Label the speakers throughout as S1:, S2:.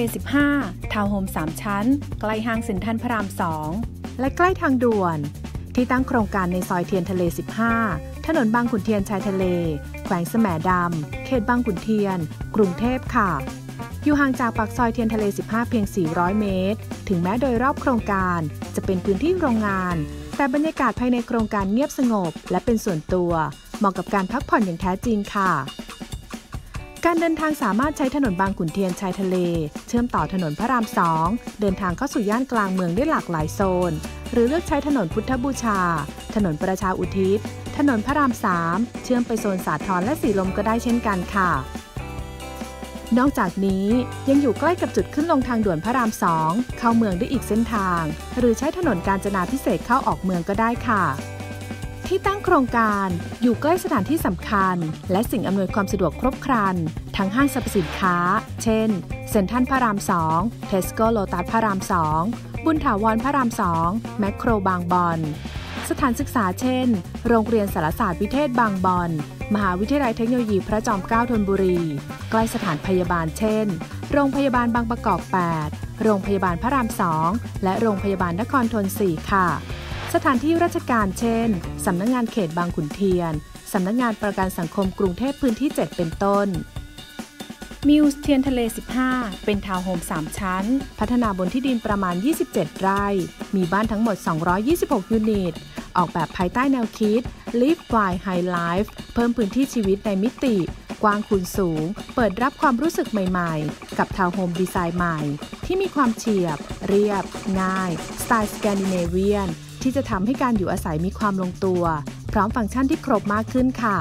S1: เล15 ทาวน์โฮม 3 ชั้น ใกล้ห้างเซ็นทรัลพระราม 2
S2: และใกล้ทางด่วน ที่ตั้งโครงการในซอยเทียนทะเล 15 ถนนบางขุนเทียนชายทะเล แขวงแสมดำ เขตบางขุนเทียน กรุงเทพค่ะ อยู่ห่างจากปากซอยเทียนทะเล 15 เพียง 400 เมตร ถึงแม้โดยรอบโครงการจะเป็นพื้นที่โรงงาน แต่บรรยากาศภายในโครงการเงียบสงบ และเป็นส่วนตัว เหมาะกับการพักผ่อนอย่างแท้จริงค่ะ การเดินทางสามารถใช้ถนนบางขุนเทียนชายทะเล เชื่อมต่อถนนพระรามสองเดินทางเข้าสู่ย่านกลางเมืองได้หลากหลายโซน หรือเลือกใช้ถนนพุทธบูชา ถนนประชาอุทิศ ถนนพระรามสามเชื่อมไปโซนสาทรและสีลมก็ได้เช่นกันค่ะ นอกจากนี้ยังอยู่ใกล้กับจุดขึ้นลงทางด่วนพระรามสองเข้าเมืองได้อีกเส้นทาง หรือใช้ถนนกาญจนาพิเศษเข้าออกเมืองก็ได้ค่ะ ที่ตั้งโครงการ อยู่ใกล้สถานที่สำคัญ และสิ่งอำนวยความสะดวกครบครัน ทั้งห้างสรรพสินค้า เช่น เซ็นทรัลพระรามสองเทสโก้โลตัสพระรามสองบุญถาวรพระรามสองแมคโครบางบอน สถานศึกษาเช่น โรงเรียนสารสาสน์วิเทศบางบอน มหาวิทยาลัยเทคโนโลยีพระจอมเกล้าธนบุรี ใกล้สถานพยาบาลเช่น โรงพยาบาลบางปะกอก 8 โรงพยาบาลพระรามสองและโรงพยาบาลนครธนค่ะ สถานที่ราชการเช่น สำนักงานเขตบางขุนเทียน สำนักงานประกันสังคมกรุงเทพพื้นที่ 7 เป็นต้น
S1: มิวส์เทียนทะเล 15 เป็นทาวน์โฮม 3 ชั้น
S2: พัฒนาบนที่ดินประมาณ 27 ไร่ มีบ้านทั้งหมด 226 ยูนิต ออกแบบภายใต้แนวคิด Live by High Life เพิ่มพื้นที่ชีวิตในมิติ กว้างคูณสูง เปิดรับความรู้สึกใหม่ๆ กับทาวน์โฮมดีไซน์ใหม่ ที่มีความเฉียบ เรียบ ง่าย สไตล์สแกนดิเนเวียน ที่จะทำให้การอยู่อาศัยมีความลงตัว พร้อมฟังก์ชันที่ครบมากขึ้นค่ะ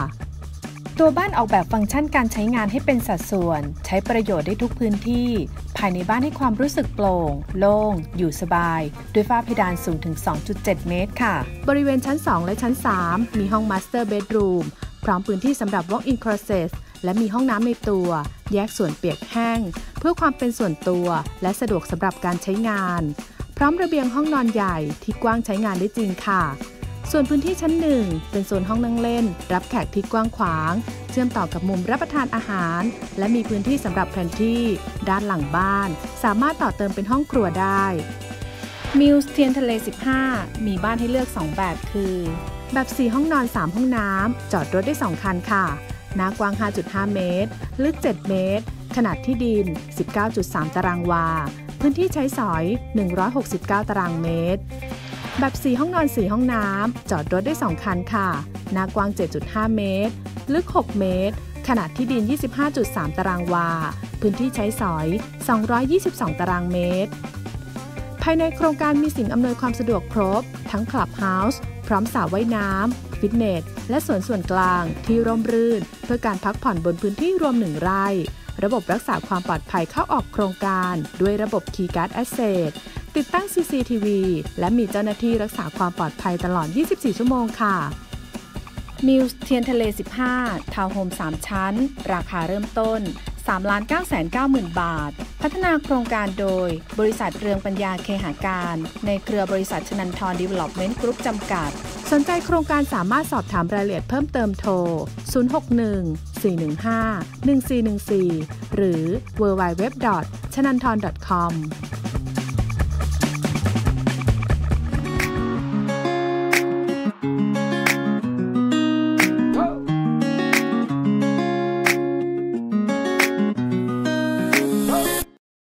S1: ตัวบ้านออกแบบฟังก์ชันการใช้งานให้เป็นสัดส่วน ใช้ประโยชน์ได้ทุกพื้นที่ ภายในบ้านให้ความรู้สึกโปร่ง โล่ง อยู่สบาย ด้วยฝ้าเพดานสูงถึง 2.7 เมตรค่ะ
S2: บริเวณชั้น 2 และชั้น 3 มีห้อง Master Bedroom พร้อมพื้นที่สำหรับ Walk-in Closet และมีห้องน้ำในตัว แยกส่วนเปียกแห้ง เพื่อความเป็นส่วนตัว และสะดวกสำหรับการใช้งาน พร้อมระเบียงห้องนอนใหญ่ที่กว้างใช้งานได้จริงค่ะ ส่วนพื้นที่ชั้นหนึ่งเป็นโซนห้องนั่งเล่น รับแขกที่กว้างขวาง เชื่อมต่อกับมุมรับประทานอาหาร และมีพื้นที่สำหรับแผนที่ ด้านหลังบ้าน สามารถต่อเติมเป็นห้องครัวได้
S1: มิวส์เทียนทะเล 15 มีบ้านให้เลือก 2 แบบคือ
S2: แบบ 4 ห้องนอน 3 ห้องน้ำจอดรถได้ 2 คันค่ะ หน้ากว้าง 5.5 เมตร ลึก 7 เมตร ขนาดที่ดิน 19.3 ตารางวา พื้นที่ใช้สอย 169 ตารางเมตร แบบ 4 ห้องนอน 4 ห้องน้ำ จอดรถได้ 2 คันค่ะ หน้ากว้าง 7.5 เมตร ลึก 6 เมตร ขนาดที่ดิน 25.3 ตารางวา พื้นที่ใช้สอย 222 ตารางเมตร ภายในโครงการมีสิ่งอำนวยความสะดวกครบ ทั้งคลับเฮาส์ พร้อมสระว่ายน้ำ ฟิตเนส และสวนส่วนกลาง ที่ร่มรื่น เพื่อการพักผ่อนบนพื้นที่รวมหนึ่งไร่ ระบบรักษาความปลอดภัยเข้าออกโครงการ ด้วยระบบ Key Card Access ติดตั้ง CCTV และมีเจ้าหน้าที่รักษาความปลอดภัยตลอด 24 ชั่วโมงค่ะ
S1: มิวส์เทียนทะเล 15 ทาวน์โฮม 3 ชั้น ราคาเริ่มต้น 3 9 9 0 0 0 0บาท พัฒนาโครงการโดย บริษัทเรืองปัญญาเคหาการ ในเครือบริษัทชนันธรดีเวล็อปเมนต์กรุ๊ปจำกัด
S2: สนใจโครงการสามารถสอบถามรายละเอียดเพิ่มเติมโทร 061 415 1414 หรือ www.chananthorn.com